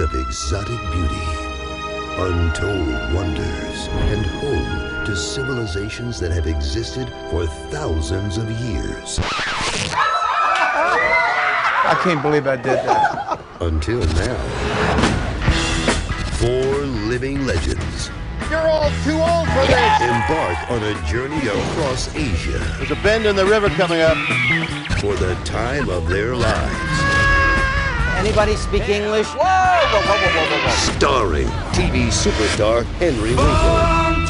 of exotic beauty, untold wonders, and home to civilizations that have existed for thousands of years. I can't believe I did that. Until now. Four living legends You're all too old for this. embark on a journey across Asia There's a bend in the river coming up. for the time of their lives. Anybody speak English? Whoa, whoa, whoa, whoa, whoa, whoa. Starring TV superstar Henry Winkler,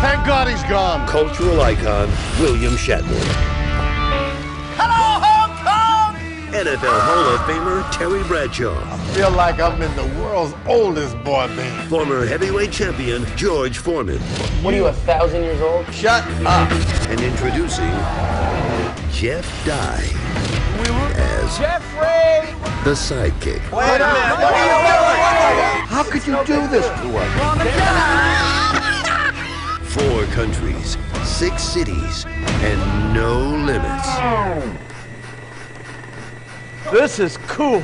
Thank God he's gone. cultural icon William Shatner. Hello home. NFL Hall of Famer Terry Bradshaw, I Feel like I'm in the world's oldest boy band. former heavyweight champion George Foreman, What are you, a thousand years old? Shut up. and introducing Jeff Dye as Jeffrey! The sidekick. Wait a minute. What are you doing? How could you do this to us? Four countries, six cities, and no limits. Oh. This is cool.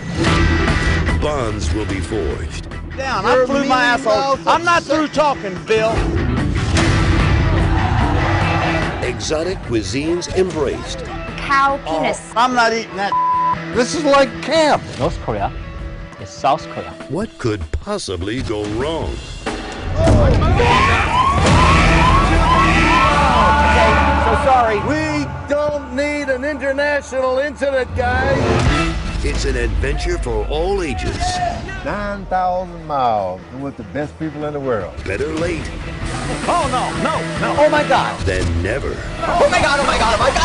Bonds will be forged. Down. I flew my asshole. I'm not through talking, Bill. Exotic cuisines embraced. cow penis. Oh, I'm not eating that. This is like camp. North Korea is South Korea. What could possibly go wrong? So sorry. We don't need an international incident, guys. It's an adventure for all ages. 9,000 miles with the best people in the world. Better late Oh, no, no, no. Oh my god. than never. Oh my god, oh my god, oh my god!